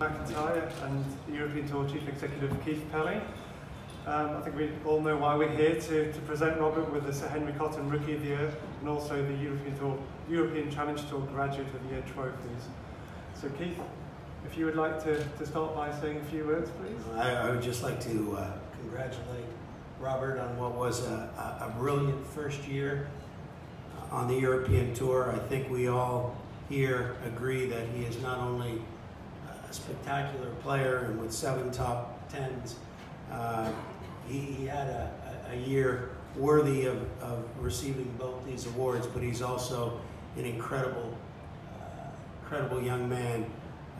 McIntyre and European Tour Chief Executive Keith Pelley. Um, I think we all know why we're here to, to present Robert with the Sir Henry Cotton Rookie of the Year and also the European Tour, European Challenge Tour Graduate of the Year trophies. So Keith, if you would like to, to start by saying a few words, please. I, I would just like to uh, congratulate Robert on what was a, a, a brilliant first year on the European Tour. I think we all here agree that he is not only a spectacular player and with seven top tens, uh, he, he, had a, a, year worthy of, of, receiving both these awards, but he's also an incredible, uh, incredible young man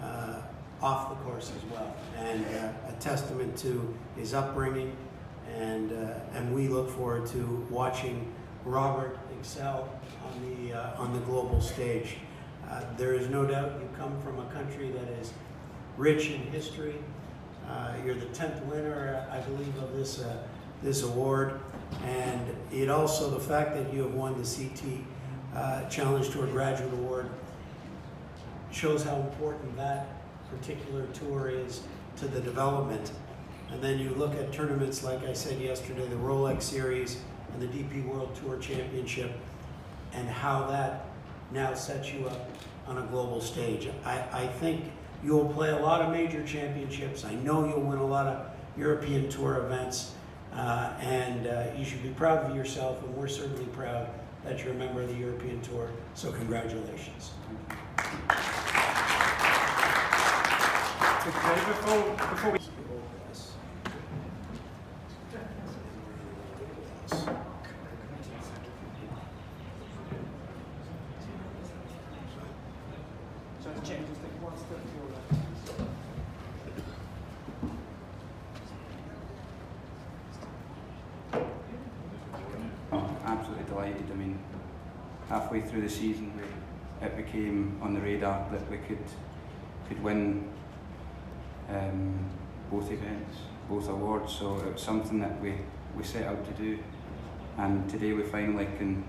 uh, off the course as well, and uh, a testament to his upbringing. And, uh, and we look forward to watching Robert excel on the, uh, on the global stage. Uh, there is no doubt you come from a country that is rich in history. Uh, you're the 10th winner, I believe, of this, uh, this award. And it also, the fact that you have won the CT uh, Challenge Tour Graduate Award shows how important that particular tour is to the development. And then you look at tournaments, like I said yesterday, the Rolex Series and the DP World Tour Championship, and how that now sets you up on a global stage. I, I think you'll play a lot of major championships. I know you'll win a lot of European Tour events. Uh, and uh, you should be proud of yourself, and we're certainly proud that you're a member of the European Tour. So congratulations. Okay, before, before we delighted. I mean, halfway through the season, we, it became on the radar that we could could win um, both events, both awards. So it was something that we, we set out to do, and today we finally can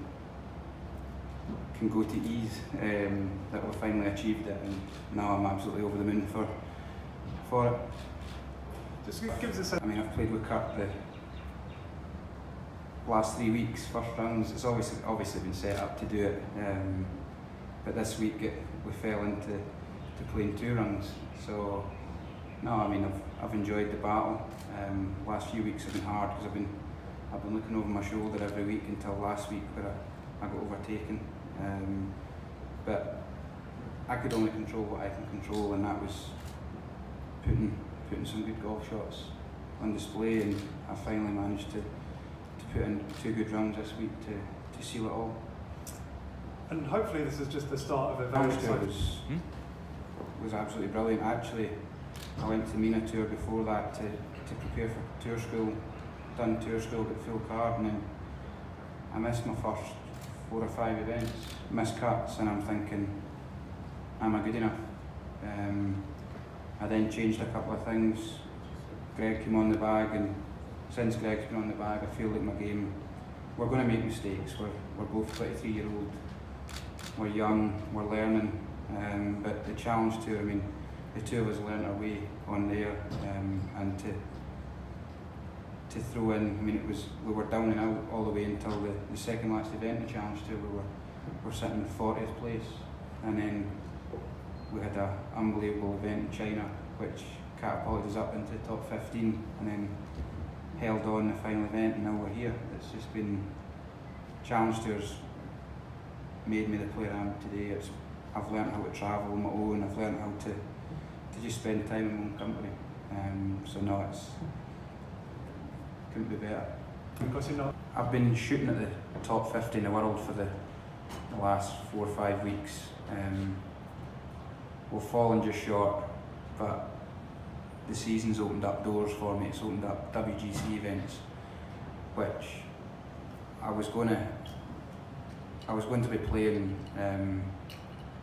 can go to ease um, that we've finally achieved it, and now I'm absolutely over the moon for for it. Just gives us a I mean, I've played with Kurt the last three weeks, first rounds, it's always obviously been set up to do it. Um, but this week it, we fell into to playing two rounds So no, I mean I've, I've enjoyed the battle. Um, last few weeks have been hard because I've been I've been looking over my shoulder every week until last week where I, I got overtaken. Um, but I could only control what I can control, and that was putting putting some good golf shots on display, and I finally managed to to put in two good runs this week to, to seal it all. And hopefully this is just the start of a very exciting... was, hmm? was absolutely brilliant. Actually, I went to MENA Tour before that to, to prepare for tour school, done tour school, got full card, and then I missed my first four or five events, missed cuts, and I'm thinking, am I good enough? Um, I then changed a couple of things. Greg came on the bag and since Greg's been on the bag, I feel like my game, we're going to make mistakes. We're, we're both 23 year old, we're young, we're learning, um, but the challenge too, I mean, the two of us learned our way on there um, and to to throw in, I mean, it was, we were down and out all the way until the, the second last event, the challenge tour, we were, we were sitting in 40th place. And then we had an unbelievable event in China, which catapulted us up into the top 15. And then held on the final event and now we're here. It's just been challenge tours made me the player I am today. It's I've learned how to travel on my own, I've learned how to to just spend time in my own company. Um, so no it's couldn't be better. Because you know I've been shooting at the top 50 in the world for the, the last four or five weeks. Um, we've fallen just short, but the season's opened up doors for me. It's opened up WGC events, which I was gonna, I was going to be playing um,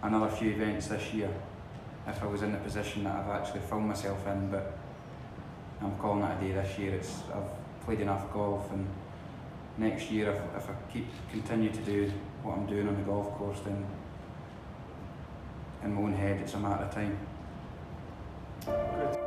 another few events this year if I was in the position that I've actually found myself in. But I'm calling it a day this year. It's I've played enough golf, and next year if, if I keep continue to do what I'm doing on the golf course, then in my own head it's a matter of time. Good.